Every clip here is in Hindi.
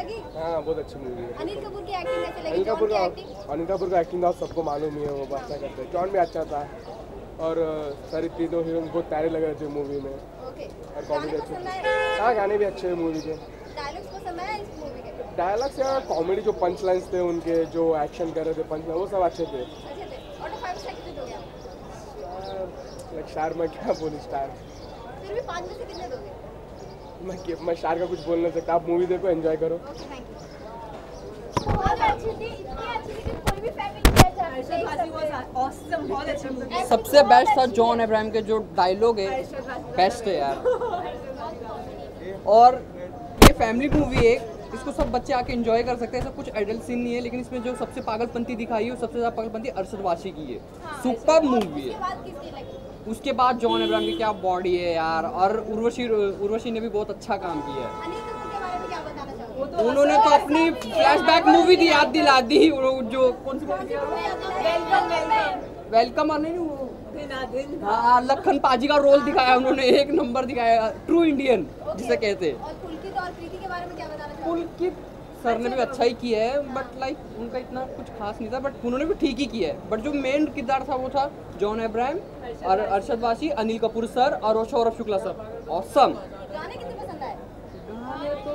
लगी? हाँ बहुत अच्छी मूवी है। अनिल कपूर की एक्टिंग कैसे लगी? अनिल कपूर का एक्टिंग अनिल कपूर का एक्टिंग आप सबको मालूम ही है वो अच्छा करते हैं। जॉन भी अच्छा था। और सारी तीनों हीरो बहुत प्यारे लग रहे थे मूवी में। और कॉमेडी अच्छी हाँ? गाने भी अच्छे हैं मूवी के। डायलॉग्स या कॉमेडी जो पंच लाइन्स थे उनके जो एक्शन कर रहे थे पंच वो सब अच्छे थे। थे। आउट ऑफ़ 5 स्टार लाइक मैं क्या बोलूँ स्टार फिर भी 5 में से कितने दोगे? मैं क्या- मैं स्टार का कुछ बोल नहीं सकता। आप मूवी देखो एंजॉय करो। ओके थैंक यू बहुत अच्छी थी इतनी अच्छी थी कि कोई भी फैमिली देख सकते हैं। सबसे बेस्ट था जॉन अब्राहम के जो डायलॉग है बेस्ट है यार। और ये फैमिली मूवी है इसको सब बच्चे आके एंजॉय कर सकते हैं ऐसा कुछ एडल्ट सीन नहीं है लेकिन इसमें जो सबसे पागलपंती दिखाई है वो सबसे ज़्यादा पागलपंती अरशद वाशी की है। सुपर मूवी है। बाद किसकी लगी? उसके बाद जॉन अब्राहम की क्या बॉडी है यार और उर्वशी उर्वशी ने भी बहुत अच्छा काम किया है। अनिल कपूर के बारे में क्या बताना चाहोगे? उन्होंने तो अपनी फ्लैशबैक मूवी की याद दिला दी जो कौन सी वेलकम वो हाँ लखन पाजी का रोल दिखाया उन्होंने एक नंबर दिखाया ट्रू इंडियन जिसे कहते हैं और पुलकित और प्रीति के चाहोगे पुलकित सर ने भी अच्छा। ही किया है बट लाइक उनका इतना कुछ खास नहीं था बट उन्होंने भी ठीक ही किया है। बट जो मेन किरदार था वो था जॉन अब्राहम और अरशद वासी अनिल कपूर सर और सौरभ शुक्ला सर। ऑसम गाने कितने पसंद आए? गाने तो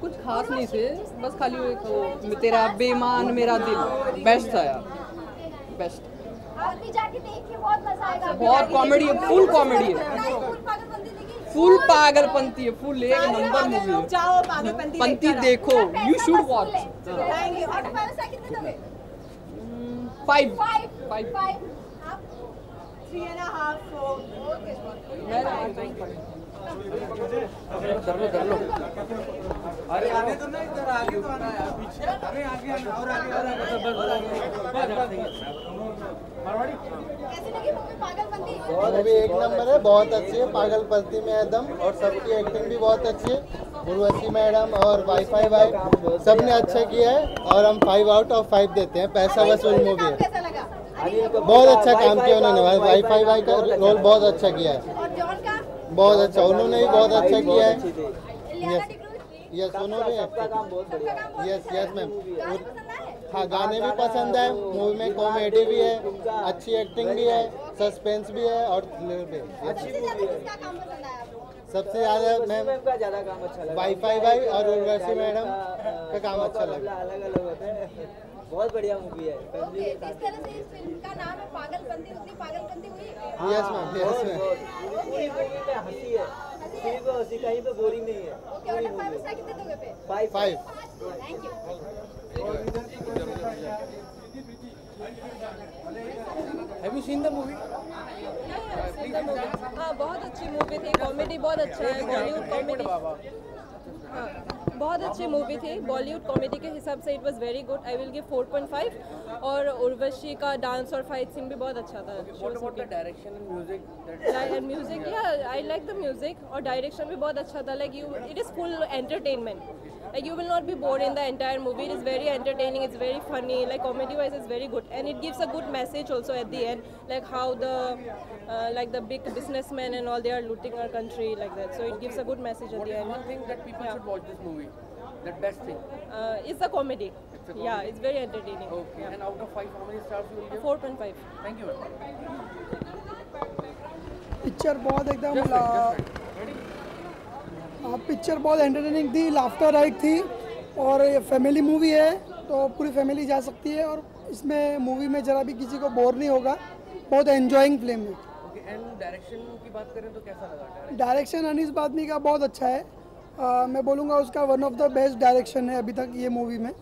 कुछ खास नहीं थे बस खाली वो तेरा बेमान मेरा दिल। बेस्ट था यार। बेस्ट आप भी जाके देखिए बहुत बहुत कॉमेडी है फुल कॉमेडी है फुल पागलपंती है फुल एक नंबर मूवी जाओ पागलपंती पंती देखो यू शुड वॉच जाएँगे। और फाइव कितने दोगे? फाइव फाइव फाइव फाइव आप थ्री एंड हाफ़ फोर कर लो कर लो अरे आने तो ना इधर आगे तो आना है। पीछे अरे आगे आगे और आगे और आगे। मूवी एक नंबर है बहुत अच्छी है। पागल पागलपंती में एकदम और सबकी एक्टिंग भी बहुत अच्छी है। उर्वशी मैडम और वाईफाई भाई सबने अच्छा किया है और हम फाइव आउट ऑफ़ फाइव देते हैं। पैसा वसूल मूवी है का। कैसा लगा? अनिल बहुत अच्छा काम किया उन्होंने वाईफाई भाई का रोल बहुत अच्छा किया। है। और जॉन का? बहुत अच्छा उन्होंने भी बहुत अच्छा किया है। यस यस उन्होंने यस अच्छा यस मैम हाँ गाने भी पसंद है मूवी में कॉमेडी भी है अच्छी एक्टिंग भी है सस्पेंस भी है और थ्रिलर भी है। सबसे ज़्यादा किसका काम पसंद आया आपको? सबसे ज़्यादा मैम का ज़्यादा काम अच्छा लगा। वाईफाई भाई और उर्वशी मैडम का काम अच्छा लगा। अलग अलग होते हैं। बहुत बढ़िया मूवी है। ओके तरह से फ़िल्म का नाम है पागलपंती पागलपंती हुई? यस मैम यस मैम पूरी मूवी में हँसी है। कहीं पे हँसी कहीं पे बोरिंग नहीं है। ओके और फाइव स्टार कितने दोगे पे? Five five thank you have you seen the movie हाँ बहुत अच्छी मूवी थी कॉमेडी बहुत अच्छा है बॉलीवुड कॉमेडी हाँ बहुत अच्छी मूवी थी बॉलीवुड कॉमेडी के हिसाब से it was very good I will give 4.5 और उर्वशी का डांस और फाइट सीन भी बहुत अच्छा था। डायरेक्शन एंड म्यूज़िक या आई लाइक द म्यूज़िक और डायरेक्शन भी बहुत अच्छा था। Like you it is full entertainment like you will not be bored in the entire movie it is very entertaining it's very funny like comedy wise it's very good and it gives a good message also at the end like how the uh, like the big businessmen and all they are looting our country like that so it gives a good message at the end one thing that people should watch this movie that best thing uh, it's a comedy yeah it's very entertaining okay and out of 5 how many stars you will give 4.5 thank you picture बहुत एकदम पिक्चर बहुत एंटरटेनिंग थी लाफ्टर राइट थी और ये फैमिली मूवी है तो पूरी फैमिली जा सकती है और इसमें मूवी में ज़रा भी किसी को बोर नहीं होगा। बहुत एंजॉइंग फ़िल्म है। Okay की बात करें तो कैसा लगा? डायरेक्शन अनिस बादमी का बहुत अच्छा है। आ, मैं बोलूँगा उसका one of the best direction है अभी तक ये मूवी में।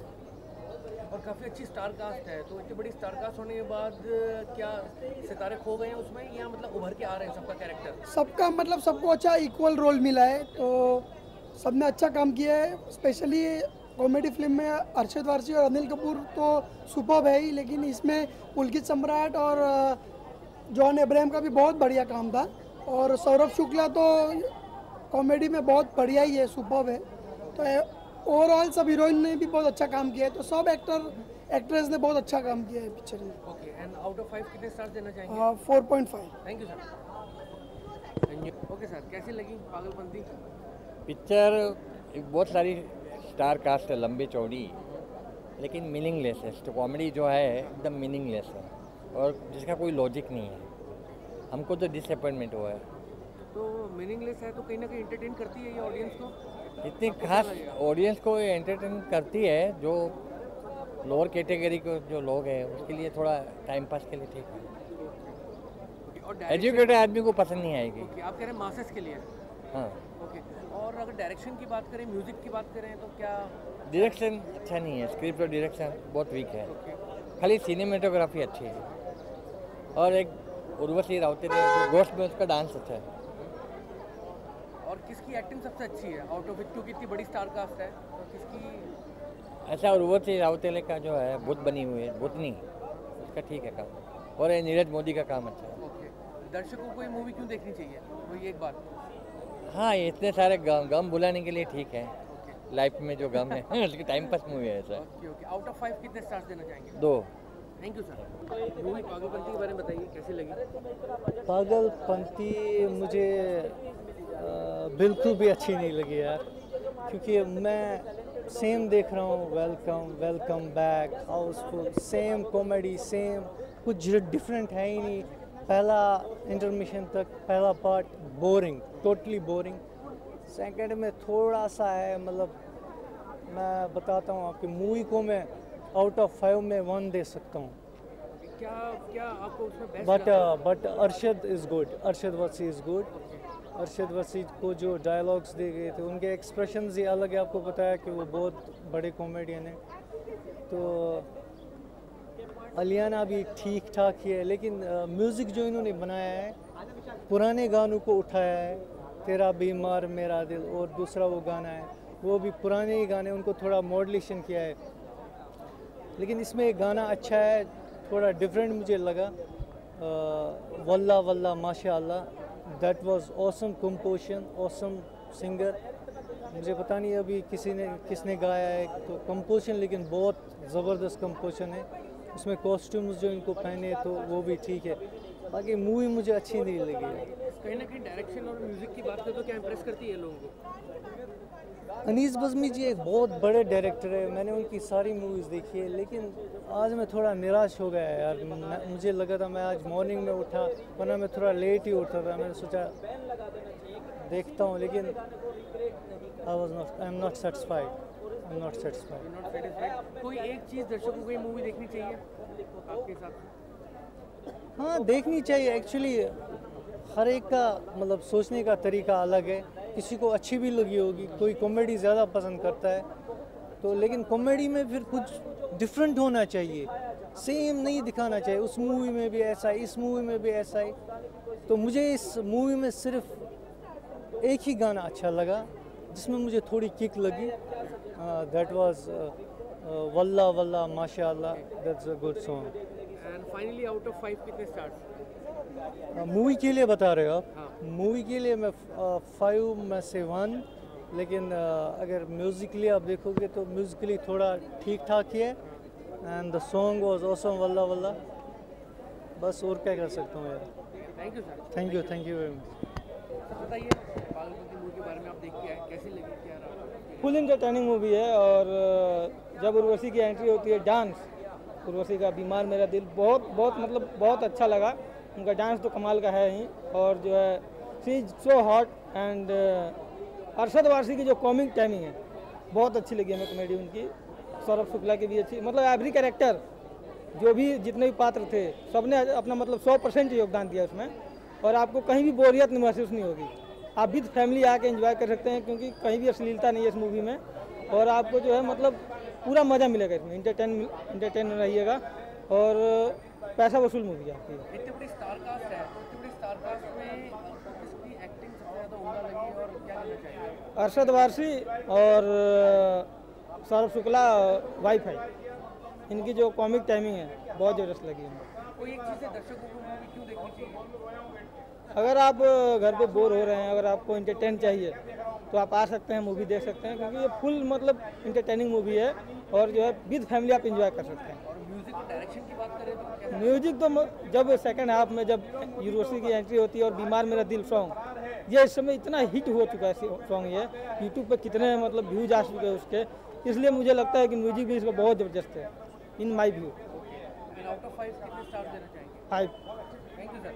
काफ़ी अच्छी स्टार कास्ट है तो इतनी बड़ी स्टार कास्ट होने के बाद, क्या सितारे खो गए हैं उसमें? या मतलब उभर के आ रहे हैं सबका कैरेक्टर सबका मतलब सबको अच्छा इक्वल रोल मिला है तो सबने अच्छा काम किया है स्पेशली कॉमेडी फ़िल्म में अरशद वारसी और अनिल कपूर तो सुपर है ही, लेकिन इसमें पुलकित सम्राट और जॉन अब्राहम का भी बहुत बढ़िया काम था, और सौरभ शुक्ला तो कॉमेडी में बहुत बढ़िया ही है सुपर है तो ओवरऑल सब हीरोइन ने भी बहुत अच्छा काम किया है तो सब एक्टर एक्ट्रेस ने बहुत अच्छा काम किया है पिक्चर में। Okay and out of five कितने स्टार देना चाहेंगे? Four point five thank you sir okay sir कैसी लगी पागलपंती पिक्चर बहुत सारी स्टार कास्ट है लंबी चौड़ी लेकिन मीनिंगलेस है। तो कॉमेडी जो है एकदम मीनिंगलेस है। और जिसका कोई लॉजिक नहीं है। हमको तो डिसअपॉइंटमेंट हुआ है। तो मीनिंगलेस है तो कहीं ना कहीं एंटरटेन करती है ये ऑडियंस को? इतनी खास ऑडियंस को एंटरटेन करती है जो लोअर कैटेगरी के जो लोग हैं उसके लिए थोड़ा टाइम पास के लिए ठीक है। एजुकेटेड आदमी को पसंद नहीं आएगी। ओके आप कह रहे हैं मासेस के लिए? हाँ। Okay okay. और अगर डायरेक्शन की बात करें म्यूज़िक की बात करें तो क्या डायरेक्शन अच्छा नहीं है स्क्रिप्ट और डायरेक्शन बहुत वीक है। Okay. खाली सिनेमेटोग्राफी अच्छी है। और एक उर्वशी राउते ने गोश्त में उसका डांस अच्छा है। किसकी एक्टिंग सबसे अच्छी है? आउट ऑफ़ इट क्योंकि इतनी बड़ी स्टार कास्ट है तो किसकी? ऐसा उर्वशी राउतेले का जो है बुत बनी हुई है बुतनी उसका ठीक है काम। और नीरज मोदी का काम अच्छा है। ओके दर्शकों को ये मूवी क्यों देखनी चाहिए? वही एक बात। हाँ ये इतने सारे गम गम बुलाने के लिए ठीक है। लाइफ में जो गम है उसकी टाइम पास मूवी है ओके आउट ऑफ़ फाइव कितने स्टार्स देना चाहेंगे? दो। थैंक यू सर के बारे में बताइए, कैसी लगी? मुझे बिल्कुल भी अच्छी नहीं लगी यार। क्योंकि मैं सेम देख रहा हूँ Welcome Welcome Back Housefull same comedy same कुछ डिफरेंट है ही नहीं। पहला इंटरमिशन तक, पहला part boring totally boring second में थोड़ा सा है मतलब मैं बताता हूँ आपकी मूवी को मैं आउट ऑफ़ फाइव में वन दे सकता हूँ। क्या क्या आपको उसमें but but Arshad is good Arshad Warsi is good Arshad वसी को जो डायलॉग्स दिए गए थे उनके एक्सप्रेशन ही अलग है। आपको पता है कि वो बहुत बड़े कॉमेडियन हैं। तो अलियाना भी ठीक ठाक ही है लेकिन म्यूज़िक जो इन्होंने बनाया है पुराने गानों को उठाया है तेरा बीमार मेरा दिल और दूसरा वो गाना है वो भी पुराने ही गाने उनको थोड़ा मॉडलेशन किया है। लेकिन इसमें गाना अच्छा है, थोड़ा डिफरेंट मुझे लगा। वल्ला वल्ला माशा that was awesome composition awesome singer मुझे पता नहीं अभी किसी ने, किसने गाया है तो कंपोजिशन लेकिन बहुत ज़बरदस्त कंपोजिशन है। उसमें कॉस्ट्यूम्स जो इनको पहने तो वो भी ठीक है। बाकी मूवी मुझे अच्छी नहीं लगी। कहीं ना कहीं डायरेक्शन और म्यूज़िक की बात करें तो क्या इंप्रेस करती है लोगों को? अनीस बज़मी जी एक बहुत बड़े डायरेक्टर है। मैंने उनकी सारी मूवीज़ देखी है लेकिन आज मैं थोड़ा निराश हो गया यार। मुझे लगा था मैं आज मॉर्निंग में उठा वरना मैं थोड़ा लेट ही उठा था। मैंने सोचा देखता हूँ लेकिन I was not I am not satisfied I am not satisfied कोई एक चीज़ दर्शकों को मूवी देखनी चाहिए? आपके हाँ देखनी चाहिए। एक्चुअली हर एक का मतलब सोचने का तरीका अलग है। किसी को अच्छी भी लगी होगी, कोई कॉमेडी ज़्यादा पसंद करता है तो लेकिन कॉमेडी में फिर कुछ डिफरेंट होना चाहिए। सेम नहीं दिखाना चाहिए, उस मूवी में भी ऐसा है, इस मूवी में भी ऐसा है। तो मुझे इस मूवी में सिर्फ़ एक ही गाना अच्छा लगा, जिसमें मुझे थोड़ी किक लगी। दैट वाज वल्ला वल्ला माशा that's a good song and finally out of five कितने स्टार्स मूवी के लिए बता रहे हो आप? मूवी के लिए मैं फाइव में से वन लेकिन अगर म्यूज़िकली आप देखोगे तो म्यूज़िकली थोड़ा ठीक ठाक ही है। And the song was awesome वल्ला वल्ला। बस और क्या कर सकता हूँ यार? Thank you sir thank you thank you very much बताइए के बारे में आप देख कैसी लगी क्या फुल इंटरटेनिंग मूवी है और जब उर्वशी की एंट्री होती है डांस उर्वशी का बीमार मेरा दिल बहुत बहुत मतलब बहुत अच्छा लगा। उनका डांस तो कमाल का है ही। और जो है she is so hot and Arshad Warsi की जो कॉमिक टाइमिंग है, बहुत अच्छी लगी हमें कॉमेडी उनकी। सौरभ शुक्ला की भी अच्छी मतलब एवरी कैरेक्टर जो भी जितने भी पात्र थे, सबने अपना मतलब सौ परसेंट योगदान दिया उसमें। और आपको कहीं भी बोरियत महसूस नहीं होगी। आप विद फैमिली आके एंजॉय कर सकते हैं, क्योंकि कहीं भी अश्लीलता नहीं है इस मूवी में। और आपको जो है मतलब पूरा मज़ा मिलेगा इसमें। इंटरटेन इंटरटेन रहिएगा। और पैसा वसूल मूवी है। आपकी इतनी बड़ी स्टार कास्ट है। इतनी बड़ी स्टार कास्ट में किसकी एक्टिंग सबसे ज़्यादा उमदा लगी और क्या चाहिए? अरशद वारसी और सौरभ शुक्ला वाइफ है इनकी जो कॉमिक टाइमिंग है बहुत ज़बरदस्त लगी है। है अगर आप घर पे बोर हो रहे हैं अगर आपको इंटरटेन चाहिए तो आप आ सकते हैं मूवी देख सकते हैं क्योंकि ये फुल मतलब इंटरटेनिंग मूवी है और जो है विद फैमिली आप इंजॉय कर सकते हैं। म्यूज़िक और डायरेक्शन की बात करें तो म्यूज़िक तो जब सेकंड हाफ़ में जब यूनिवर्सिटी की एंट्री होती है और बीमार मेरा दिल सॉन्ग ये इस समय इतना हिट हो चुका है सॉन्ग ये। यूट्यूब पे कितने मतलब व्यूज़ आ चुके हैं उसके। इसलिए मुझे लगता है कि म्यूज़िक भी इसका बहुत ज़बरदस्त है in my view and out of five कितने स्टार देना चाहेंगे? Five thank you sir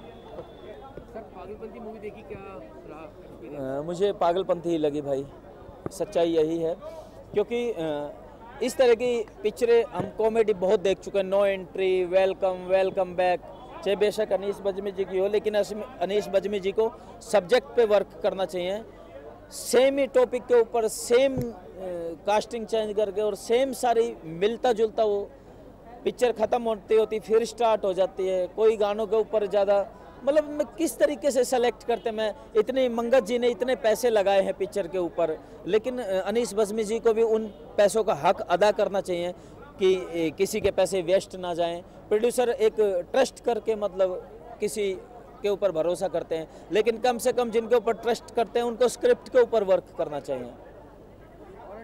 sir Pagalpanti movie देखी क्या रहा? experience? मुझे पागलपंथी लगी भाई। सच्चाई यही है। क्योंकि इस तरह की पिक्चरें हम कॉमेडी बहुत देख चुके हैं। No entry welcome welcome back चाहे बेशक अनीस बजमी जी की हो, लेकिन अनीस बजमी जी को सब्जेक्ट पे वर्क करना चाहिए। सेम ही टॉपिक के ऊपर सेम कास्टिंग चेंज करके और सेम सारी मिलता जुलता वो पिक्चर ख़त्म होती होती फिर स्टार्ट हो जाती है। कोई गानों के ऊपर ज़्यादा मतलब मैं किस तरीके से सेलेक्ट करते मैं इतने मंगत जी ने इतने पैसे लगाए हैं पिक्चर के ऊपर। लेकिन अनीस बज़मी जी को भी उन पैसों का हक अदा करना चाहिए कि किसी के पैसे वेस्ट ना जाएँ। प्रोड्यूसर एक ट्रस्ट करके मतलब किसी के ऊपर भरोसा करते हैं। लेकिन कम से कम जिनके ऊपर ट्रस्ट करते हैं उनको स्क्रिप्ट के ऊपर वर्क करना चाहिए।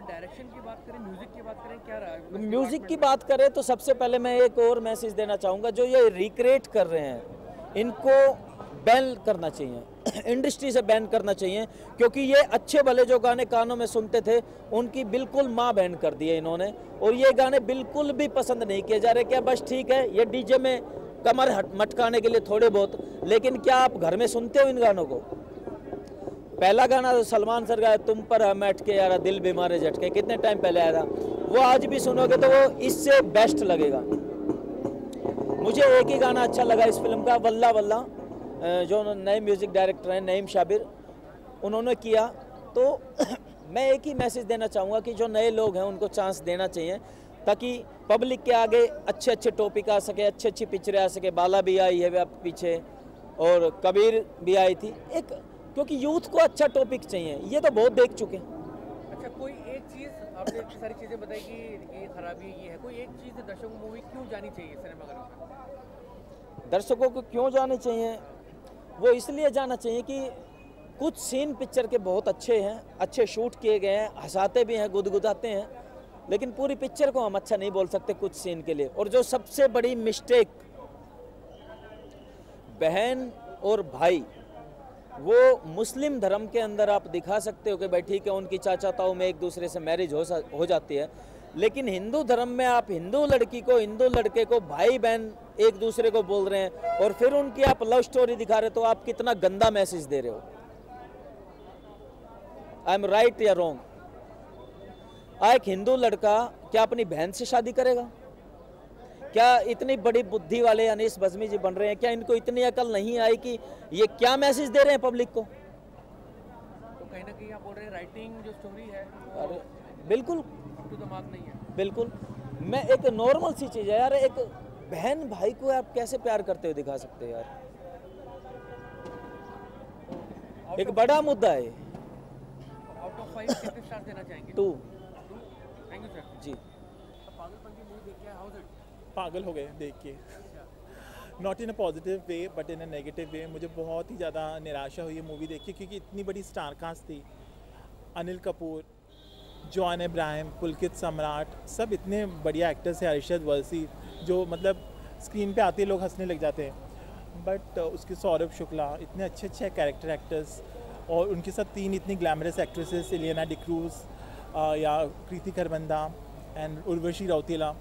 डायरेक्शन की बात करें म्यूज़िक की बात करें क्या रहा म्यूज़िक की बात करें तो सबसे पहले मैं एक और मैसेज देना चाहूँगा जो ये रिक्रिएट कर रहे हैं। इनको बैन करना चाहिए। इंडस्ट्री से बैन करना चाहिए, क्योंकि ये अच्छे भले जो गाने कानों में सुनते थे, उनकी बिल्कुल माँ बैन कर दी है इन्होंने। और ये गाने बिल्कुल भी पसंद नहीं किए जा रहे, क्या बस ठीक है, ये डीजे में कमर हट, मटकाने के लिए थोड़े बहुत, लेकिन क्या आप घर में सुनते हो इन गानों को? पहला गाना तो सलमान सर का तुम पर हम अटके, यारा दिल बीमारे झटके, कितने टाइम पहले आया था? वो आज भी सुनोगे तो वो इससे बेस्ट लगेगा। मुझे एक ही गाना अच्छा लगा इस फ़िल्म का, वल्ला वल्ला। जो नए म्यूज़िक डायरेक्टर हैं, नईम शाबिर, उन्होंने किया। तो मैं एक ही मैसेज देना चाहूँगा कि जो नए लोग हैं, उनको चांस देना चाहिए, ताकि पब्लिक के आगे अच्छे अच्छे टॉपिक आ सके अच्छी अच्छी पिक्चरें आ सके। बाला भी आई है पीछे, और कबीर भी आई थी। एक, क्योंकि यूथ को अच्छा टॉपिक चाहिए। ये तो बहुत देख चुके हैं अच्छा कोई एक चीज़ आपने सारी चीज़ें बताई कि ये खराबी ये है। कोई एक चीज़ दर्शकों मूवी क्यों जानी चाहिए सिनेमाघरों दर्शकों को क्यों जाने चाहिए? वो इसलिए जाना चाहिए कि कुछ सीन पिक्चर के बहुत अच्छे हैं, अच्छे शूट किए गए हैं, हंसाते भी हैं, गुदगुदाते हैं, लेकिन पूरी पिक्चर को हम अच्छा नहीं बोल सकते कुछ सीन के लिए। और जो सबसे बड़ी मिस्टेक बहन और भाई वो मुस्लिम धर्म के अंदर आप दिखा सकते हो कि भाई ठीक है, उनकी चाचाताओं में एक दूसरे से मैरिज हो हो जाती है। लेकिन हिंदू धर्म में आप हिंदू लड़की को, हिंदू लड़के को भाई बहन एक दूसरे को बोल रहे हैं और फिर उनकी आप लव स्टोरी दिखा रहे हो तो आप कितना गंदा मैसेज दे रहे हो। आई एम राइट या रॉन्ग एक हिंदू लड़का क्या अपनी बहन से शादी करेगा? क्या इतनी बड़ी बुद्धि वाले अनीस बजमी जी बन रहे हैं? क्या इनको इतनी अकल नहीं आई कि ये क्या मैसेज दे रहे हैं पब्लिक को? तो कहीं ना कहीं आप बोल रहे हैं राइटिंग जो स्टोरी है अरे बिल्कुल। नहीं है। बिल्कुल। मैं एक नॉर्मल सी चीज़ है यार एक बहन भाई को आप कैसे प्यार करते हुए दिखा सकते हो यार? एक बड़ा मुद्दा है। आउट ऑफ़ फाइव कितने स्टार देना चाहेंगे? टू थैंक यू सर जी। पागलपंती मूवी देख के हाउ इट पागल हो गए देख के। Not in a positive way but in a negative way मुझे बहुत ही ज़्यादा निराशा हुई है मूवी देख के, क्योंकि इतनी बड़ी स्टार कास्ट थी। अनिल कपूर जॉन इब्राहिम पुलकित सम्राट सब इतने बढ़िया एक्टर्स हैं अरशद वर्सी जो मतलब स्क्रीन पे आते ही लोग हंसने लग जाते हैं। बट उसके सौरभ शुक्ला, इतने अच्छे अच्छे कैरेक्टर एक्टर्स और उनके साथ तीन इतनी ग्लैमरस एक्ट्रेसेस एलियना डिक्रूज या Kriti Kharbanda and Urvashi Rautela.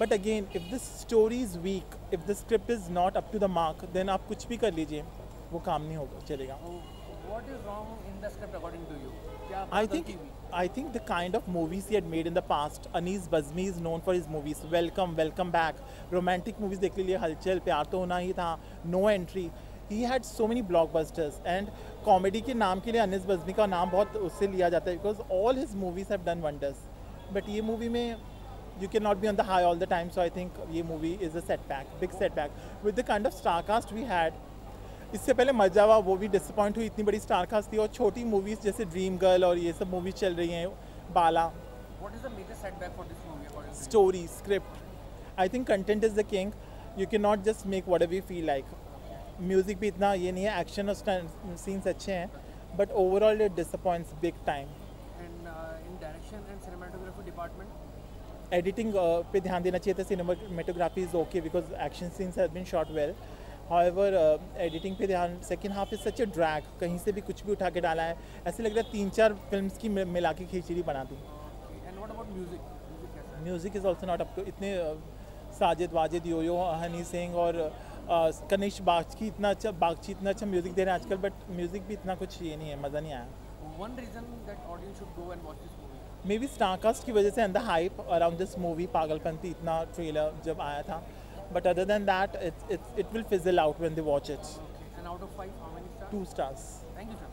But again if this story is weak if the script is not up to the mark then आप कुछ भी कर लीजिए वो काम नहीं होगा चलेगा। I think the kind of movies he had made in the past Anees Bazmee is known for his movies welcome welcome back romantic movies देख लीजिए Hulchul Pyaar To Hona Hi Tha no entry he had so many blockbusters and comedy के नाम के लिए अनिस बजमी का नाम बहुत उससे लिया जाता है because all his movies have done wonders but ये मूवी में you cannot be on the high all the time so I think ये movie is a setback, big setback. With the kind of star cast we had, इससे पहले मजावा वो भी डिसअपॉइंट हुई इतनी बड़ी स्टार कास्ट थी और छोटी मूवीज़ जैसे ड्रीम गर्ल और ये सब मूवीज़ चल रही हैं Bala is the movie story script I think content is the king you can not just make whatever feel like music भी इतना ये नहीं है एक्शन और सीन्स अच्छे हैं but overall it disappoints big time in direction and cinematography department editing पे ध्यान देना चाहिए था cinematography is okay because action scenes have been shot well however editing पे ध्यान second half is such a drag कहीं से भी कुछ भी उठा के डाला है ऐसे लग रहा है तीन चार फ़िल्म की मिला के खिचड़ी बना दी। Music is also not up to इतने uh, साजिद वाजिद योयो हनी सिंह और uh, कनिश बागची इतना अच्छा बागची इतना अच्छा म्यूज़िक दे रहे हैं आजकल बट म्यूज़िक भी इतना कुछ ये नहीं है मज़ा नहीं आया। One reason that audience should go and watch this movie maybe star cast की वजह से and the hype around this movie Pagalpanthi इतना ट्रेलर जब आया था. But other than that it's it's it will fizzle out when they watch it and out of 5 how many stars two stars thank you sir